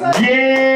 Yeah.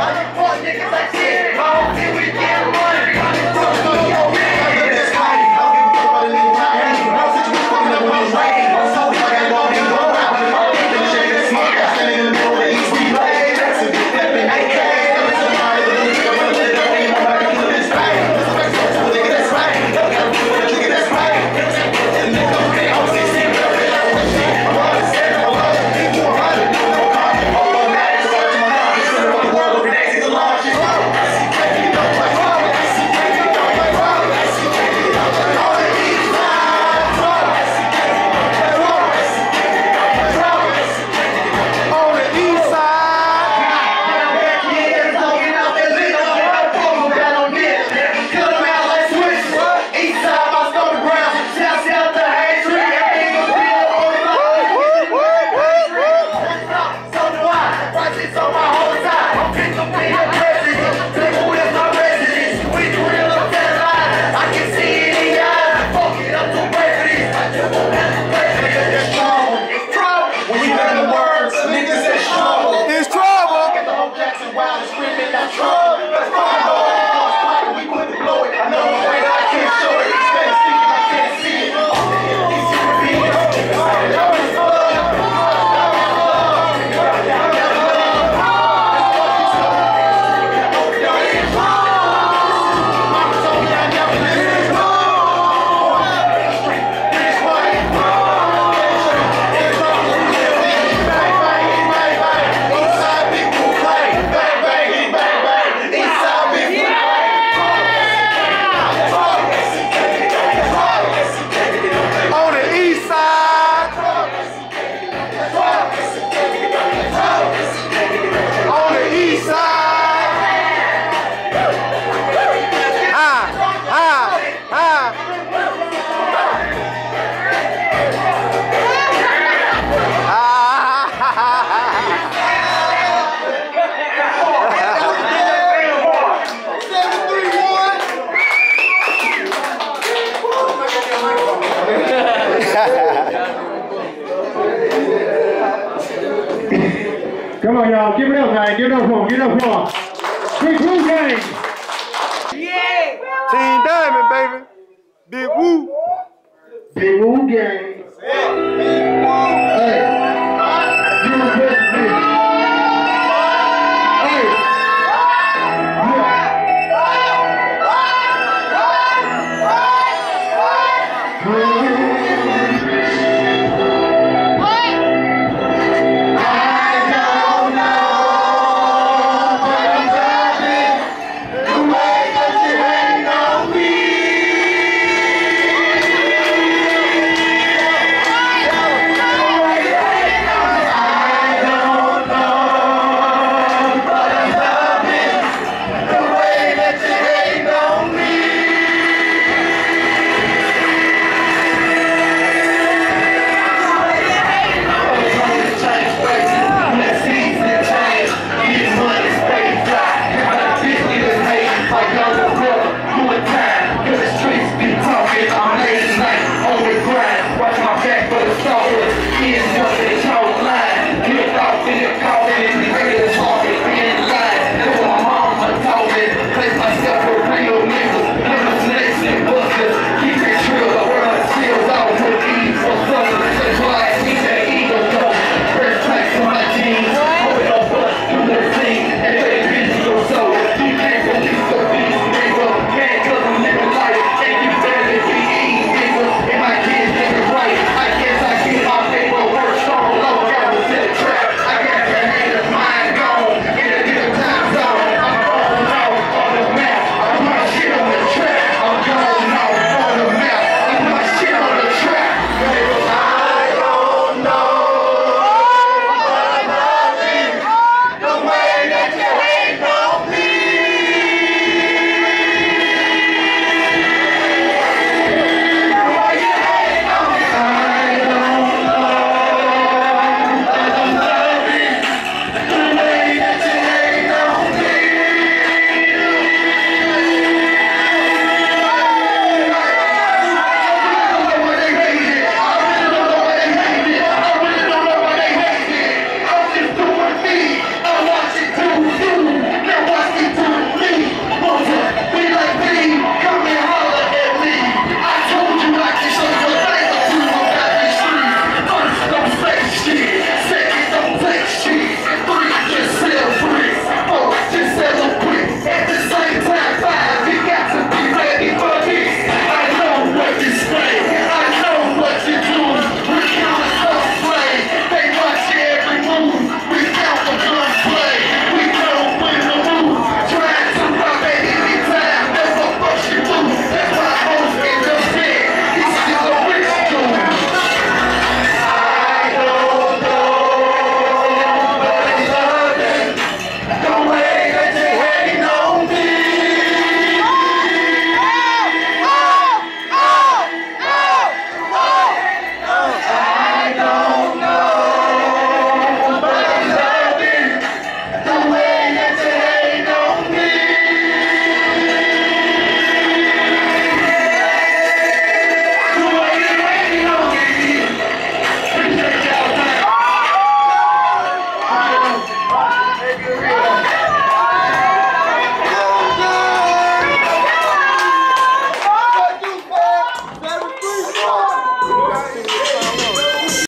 아니 on, y'all. Give it up, man. Give it up for him. Give it up for him. Big Woo Gang. Yeah. Team Diamond, baby. Big Woo. Big Woo Gang.